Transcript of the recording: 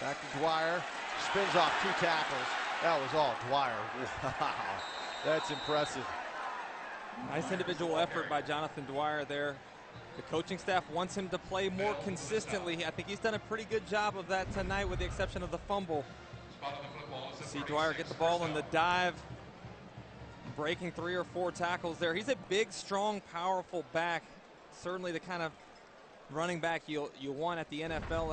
Back to Dwyer. Spins off two tackles. That was all Dwyer. Wow. That's impressive. Nice individual effort by Jonathan Dwyer there. The coaching staff wants him to play more consistently. I think he's done a pretty good job of that tonight with the exception of the fumble. See Dwyer get the ball in the dive, breaking three or four tackles there. He's a big, strong, powerful back. Certainly the kind of running back you you want at the NFL level.